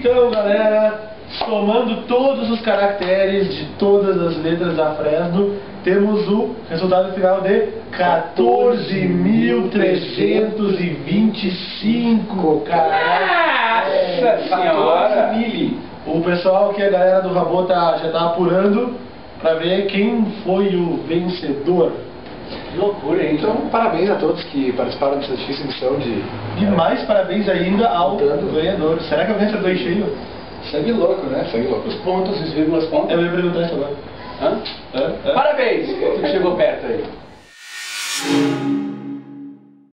Então, galera, somando todos os caracteres de todas as letras da Fresno, temos o resultado final de 14.325 caracteres. Nossa senhora! O pessoal que a galera do Rabô tá, já tá apurando pra ver quem foi o vencedor. Que loucura, hein? Então, parabéns a todos que participaram dessa difícil missão de E mais parabéns ainda ao ganhador. Será que eu venço dois cheio? sangue louco, né? Sangue louco. Os pontos, os vírgulas pontos. Eu ia perguntar isso agora. Hã? Hã? Hã? Parabéns! Tu chegou perto aí.